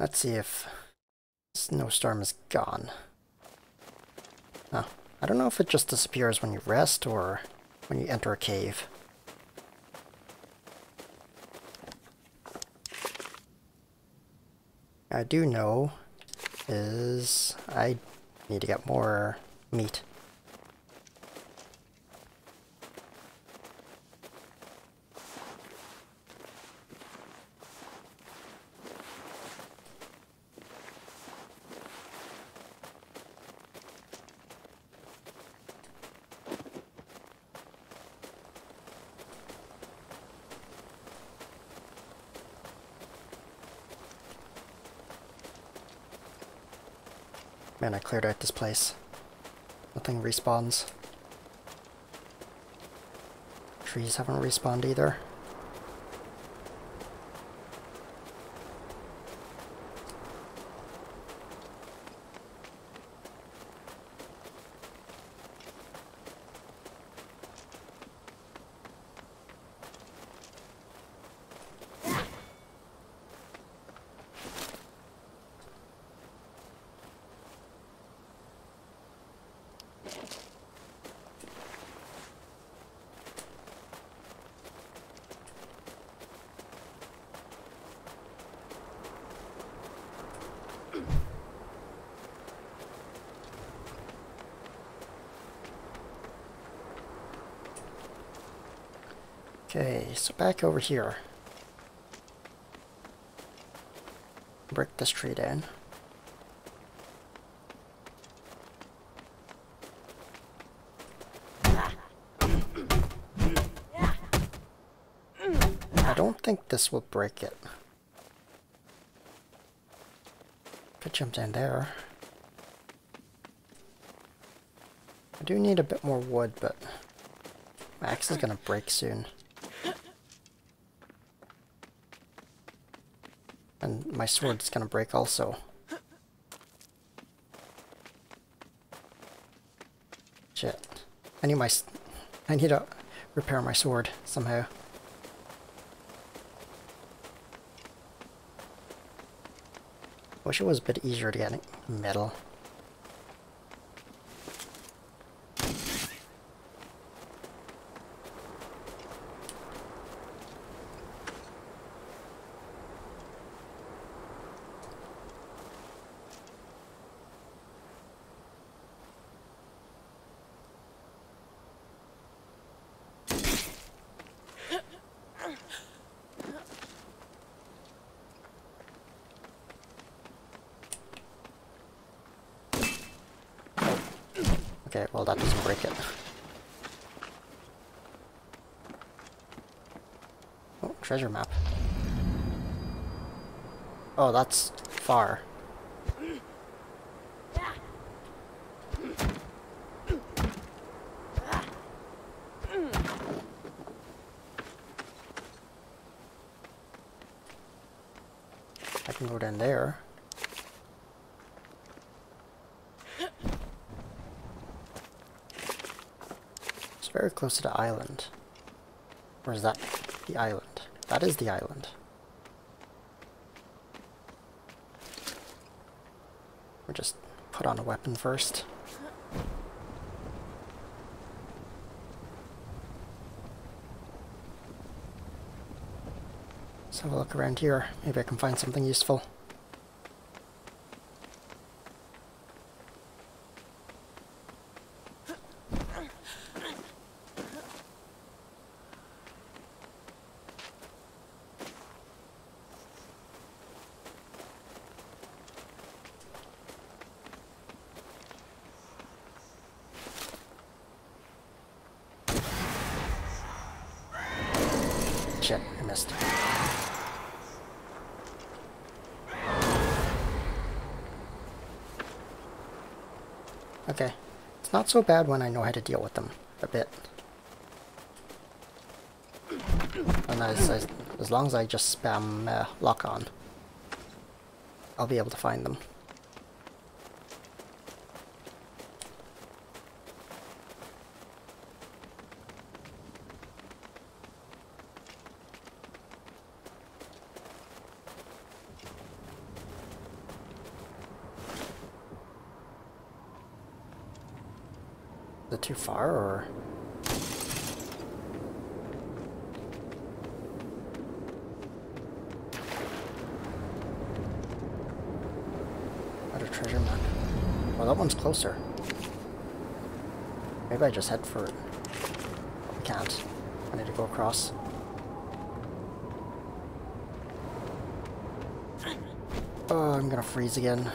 Let's see if snowstorm is gone. I don't know if it just disappears when you rest or when you enter a cave. I do know is I need to get more meat. Cleared out this place. Nothing respawns. Trees haven't respawned either. Okay, so over here. Break this tree down. I don't think this will break it. Could jump down there. I do need a bit more wood, but my axe is gonna break soon. And my sword is gonna break also. Shit. I need my... I need to repair my sword somehow. Wish it was a bit easier to get metal. Okay, well that doesn't break it. Oh, treasure map. Oh, that's far. I can go down there. It's very close to the island. Or is that the island? That is the island. Or just put on a weapon first. Let's have a look around here. Maybe I can find something useful. Shit, I missed. Okay. It's not so bad when I know how to deal with them a bit. And as, as, as long as I just spam uh, lock on, I'll be able to find them. Too far, or... Treasure map. Well, that one's closer. Maybe I just head for it. I can't. I need to go across. Oh, I'm gonna freeze again.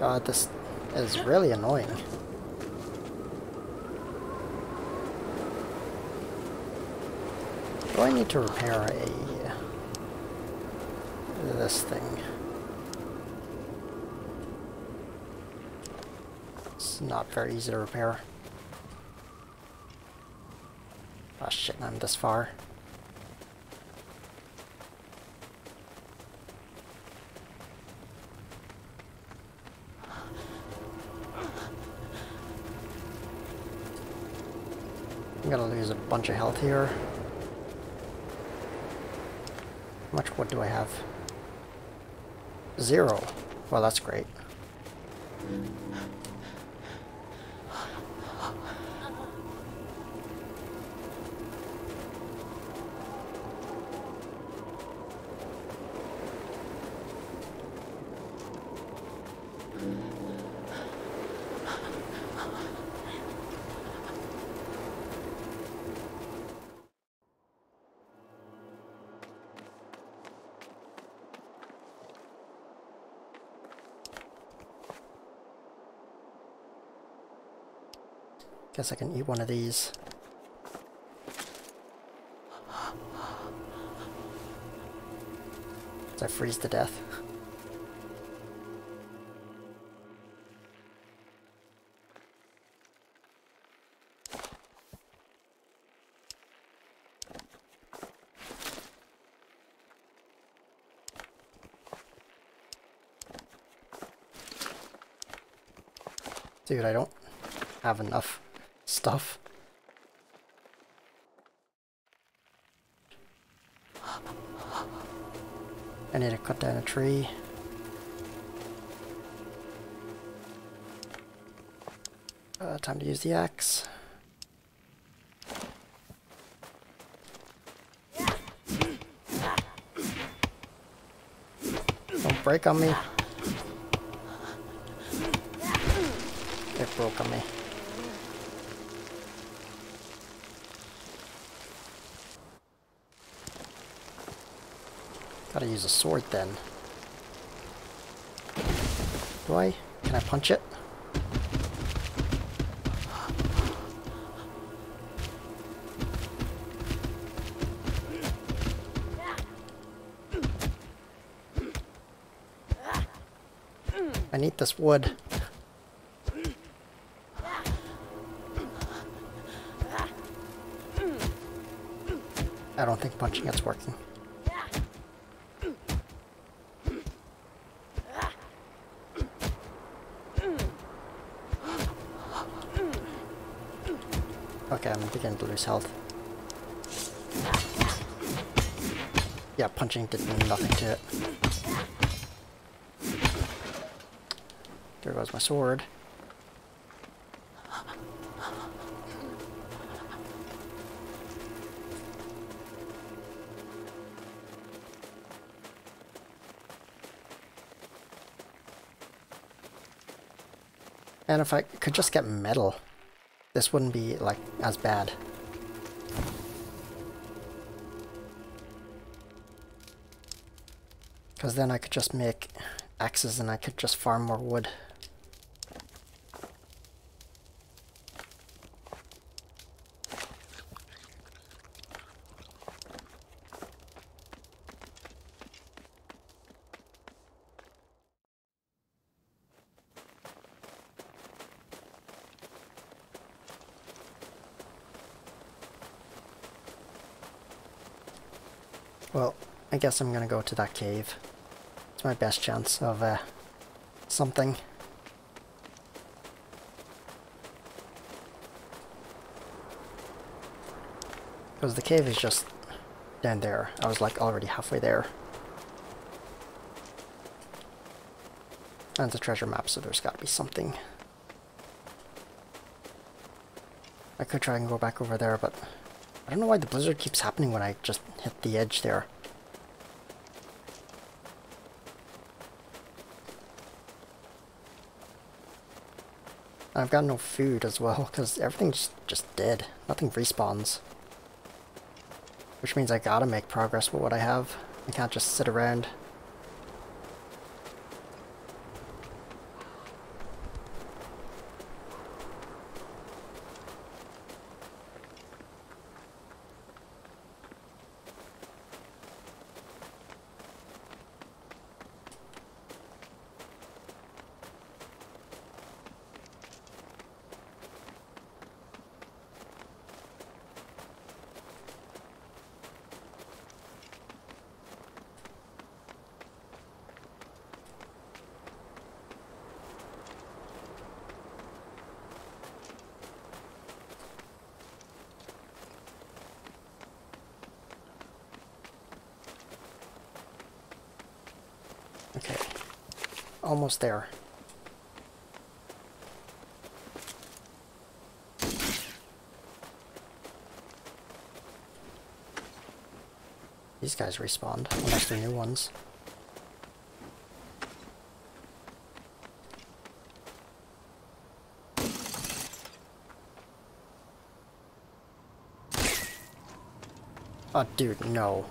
God, this is really annoying. Do I need to repair a... this thing? It's not very easy to repair. Ah oh, shit, I'm this far. I'm gonna lose a bunch of health here. How much wood do I have? Zero. Well, that's great. Guess I can eat one of these. I freeze to death. Dude, I don't have enough stuff. I need to cut down a tree. Uh, time to use the axe. Don't break on me. It broke on me. Gotta use a sword then. Do I? Can I punch it? I need this wood. I don't think punching it's working. Okay, I'm beginning to lose health. Yeah, punching did nothing to it. There goes my sword. And if I could just get metal this wouldn't be like as bad. Because then I could just make axes and I could just farm more wood. Well, I guess I'm gonna go to that cave. It's my best chance of uh, something. Because the cave is just down there. I was like already halfway there. And it's a treasure map, so there's gotta be something. I could try and go back over there, but I don't know why the blizzard keeps happening when I just hit the edge there. I've got no food as well, because everything's just dead. Nothing respawns. Which means I gotta make progress with what I have. I can't just sit around. Okay. Almost there. These guys respawned, unless they're new ones. Oh, dude, no.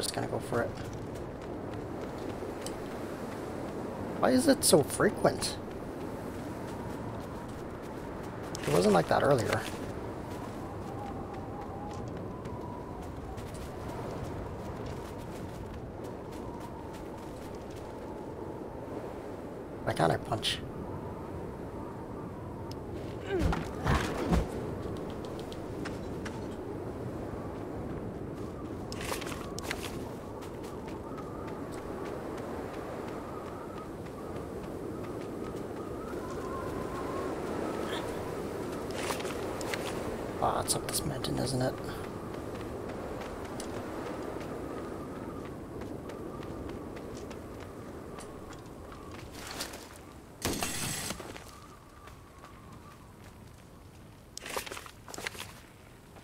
Just gonna go for it. Why is it so frequent? It wasn't like that earlier. Why can't I punch? Ah, it's up this mountain, isn't it?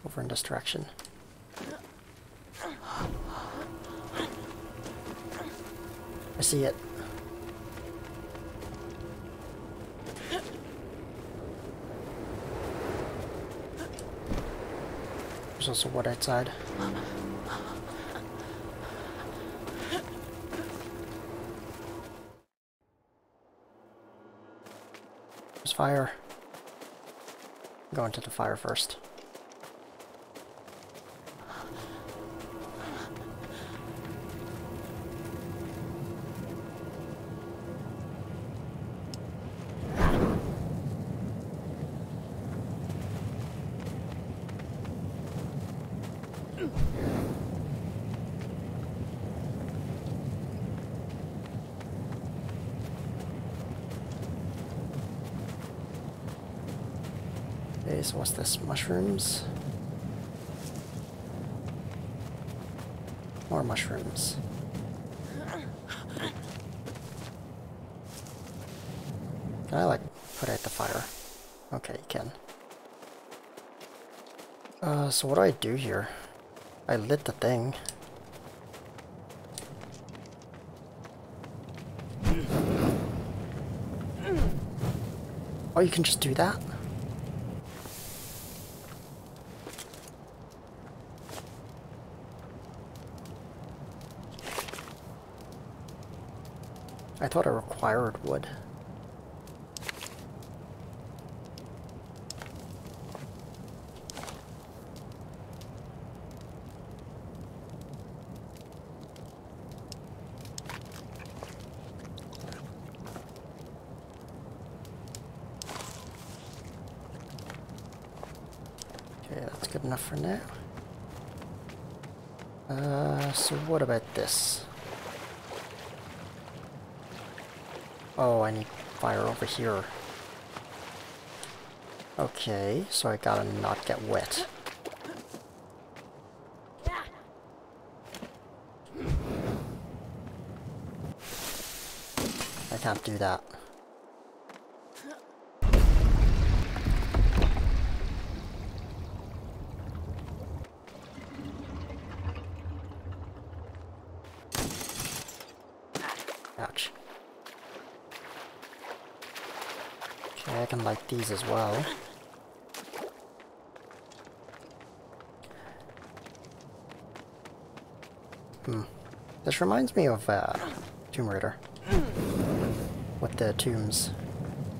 Over in this direction. I see it. There's also wood outside. There's fire. Go into the fire first. What's this? Mushrooms? More mushrooms. Can I, like, put out the fire? Okay, you can. Uh, so what do I do here? I lit the thing. Oh, you can just do that? I thought it required wood. Okay, that's good enough for now. Uh, so what about this? Oh, I need fire over here. Okay, so I gotta not get wet. I can't do that. Ouch. Okay, I can light these as well. Hmm. This reminds me of uh, Tomb Raider. With the tombs.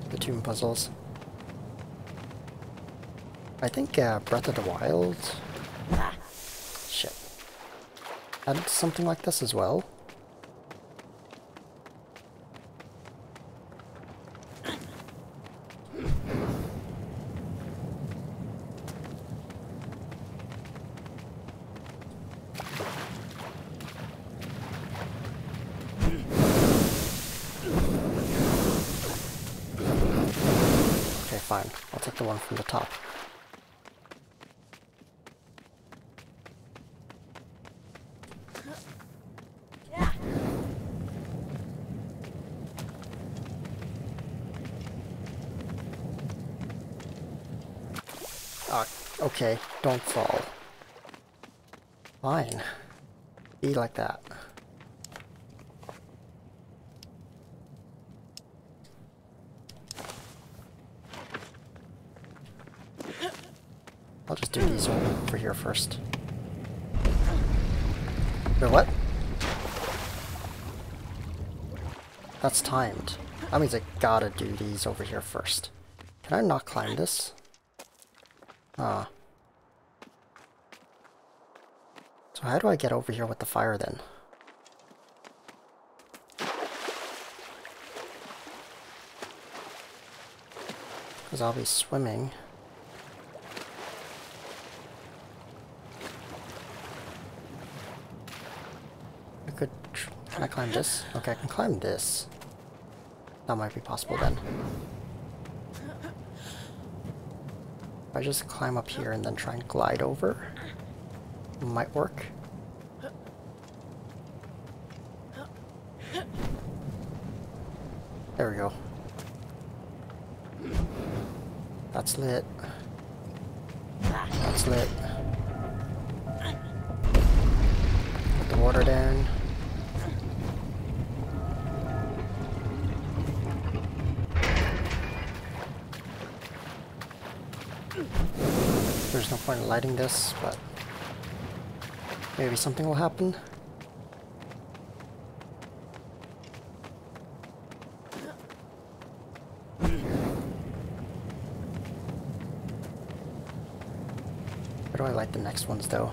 The tomb puzzles. I think uh, Breath of the Wild... Shit. Had something like this as well. Okay, fine. I'll take the one from the top. Ah, okay. Don't fall. Fine. Be like that. I'll just do these over here first. Wait, what? That's timed. That means I gotta do these over here first. Can I not climb this? Ah. So how do I get over here with the fire then? Because I'll be swimming. I could... Can I climb this? Okay, I can climb this. That might be possible then. If I just climb up here and then try and glide over, might work. There we go. That's lit. That's lit. Put the water down. There's no point in lighting this, but maybe something will happen. Where do I light the next ones though?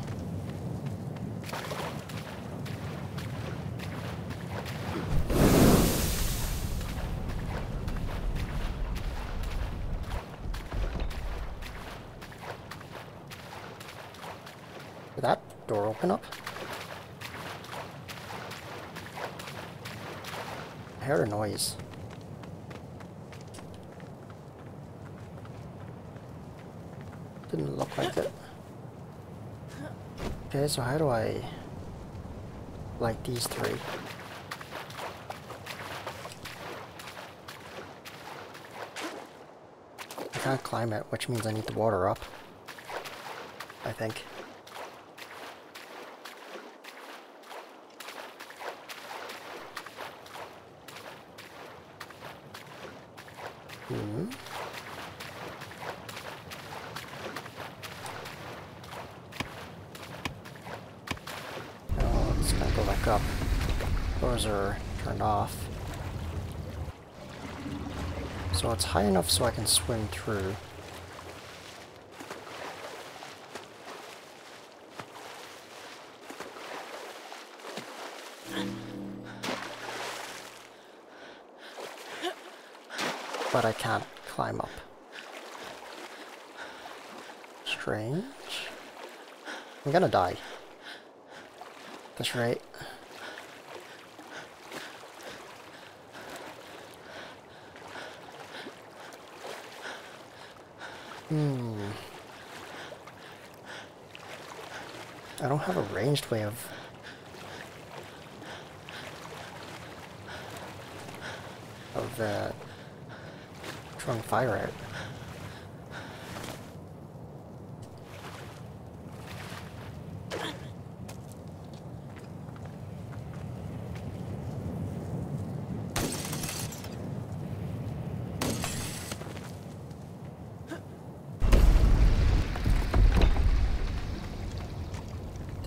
That door open up? I heard a noise. Didn't look like it. Okay, so how do I Like these three? I can't climb it, which means I need the water up. I think. Hmm. Oh, it's gonna go back up. Doors are turned off. So it's high enough so I can swim through. But I can't climb up. Strange. I'm gonna die. That's right. Hmm. I don't have a ranged way of... of, uh, throwing fire out.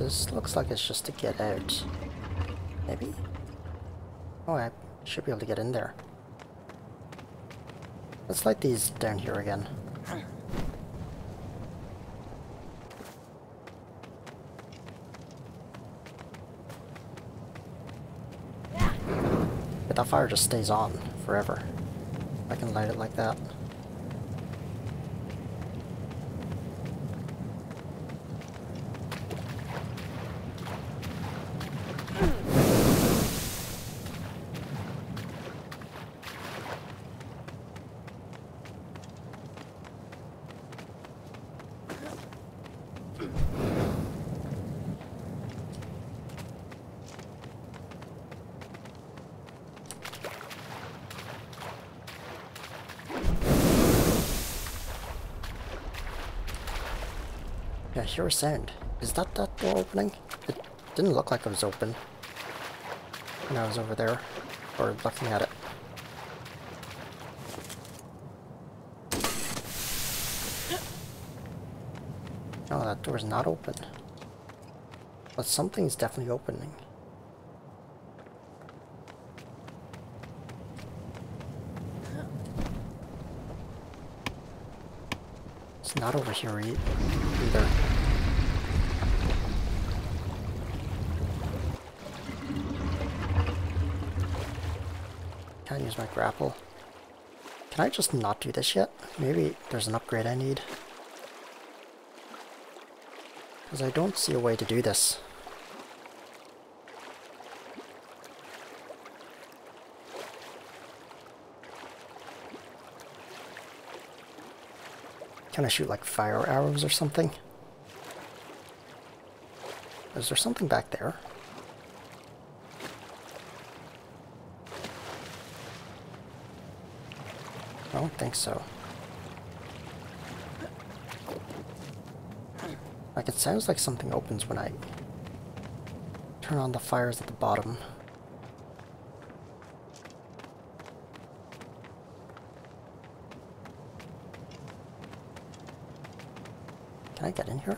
This looks like it's just to get out. Maybe? Oh, I should be able to get in there. Let's light these down here again. But that fire just stays on forever. I can light it like that. Yeah, hear a sound. Is that that door opening? It didn't look like it was open when I was over there, or looking at it. No, that door's not open. But something's definitely opening. Not over here either. Can't use my grapple. Can I just not do this yet? Maybe there's an upgrade I need. Because I don't see a way to do this. Can I shoot like fire arrows or something? Is there something back there? I don't think so. Like it sounds like something opens when I turn on the fires at the bottom. Can I get in here?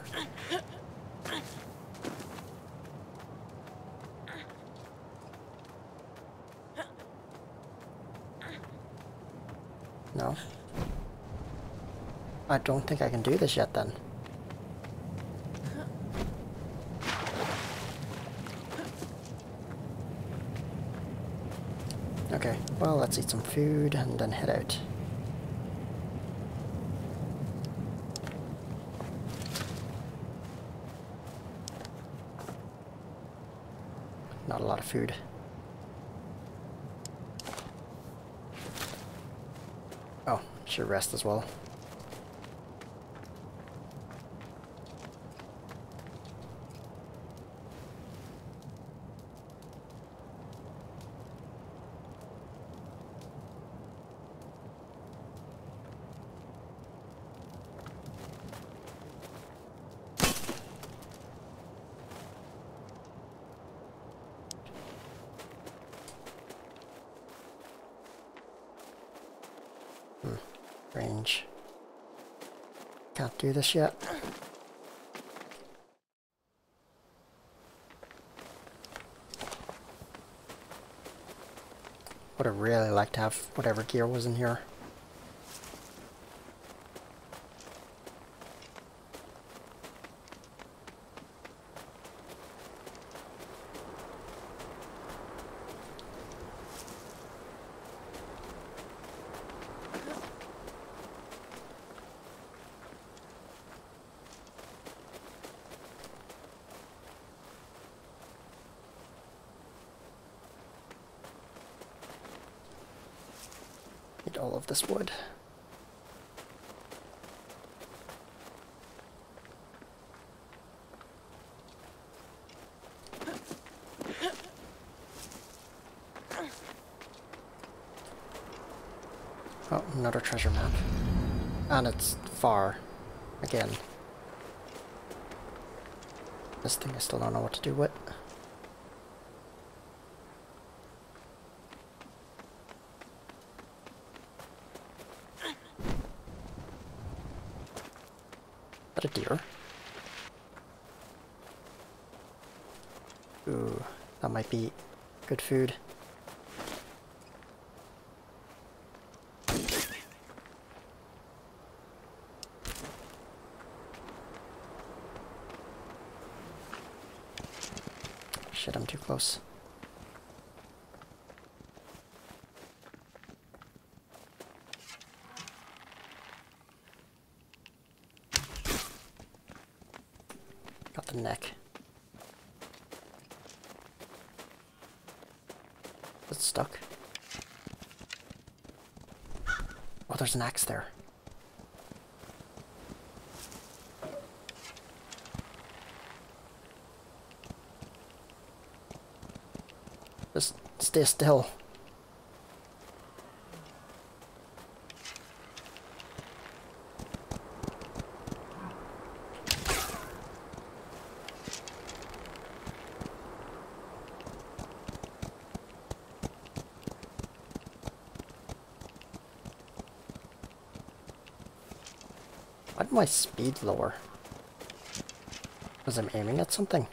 No. I don't think I can do this yet then. Okay, well let's eat some food and then head out. Not a lot of food. Oh, should rest as well. Can't do this yet. Would have really liked to have whatever gear was in here. Need all of this wood. Oh, another treasure map. And it's far. Again. This thing I still don't know what to do with. that a deer? Ooh, that might be good food. Close. Got the neck. It's stuck. Oh, there's an axe there. Just stay still. Why did my speed lower? Because I'm aiming at something?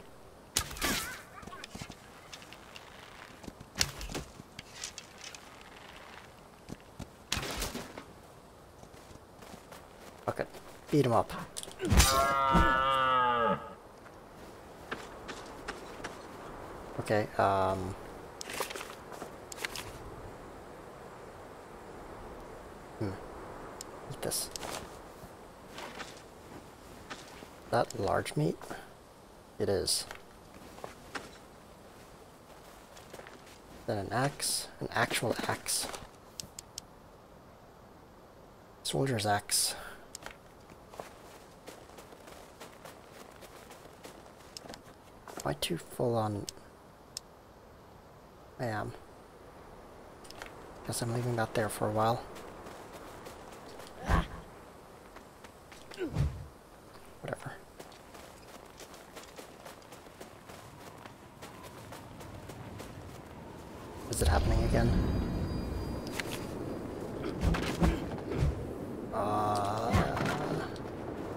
Fuck it. Beat him up. Okay, um... Hmm. Eat this. That large meat? It is. Then an axe. An actual axe. Soldier's axe. Am I too full on... I am. Guess I'm leaving that there for a while. Whatever. Is it happening again? Uh,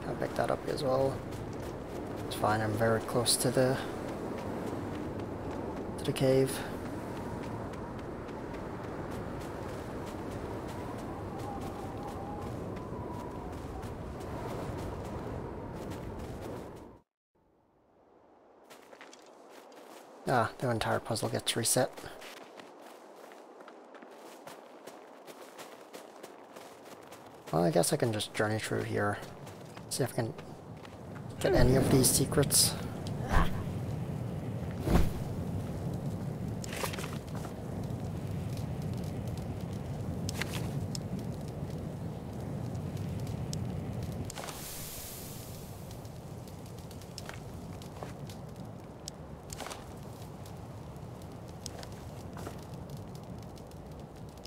I'll pick that up as well. It's fine, I'm very close to the to the cave. Ah, the entire puzzle gets reset. Well, I guess I can just journey through here. See if I can get any of these secrets.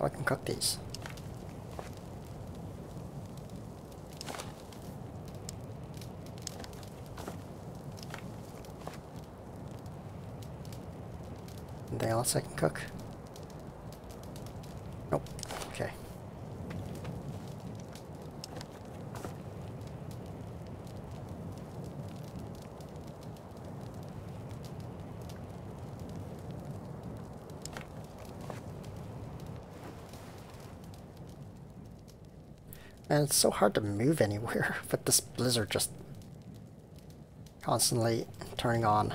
I can cook these. Anything else I can cook? Nope. Okay. And it's so hard to move anywhere, but this blizzard just constantly turning on.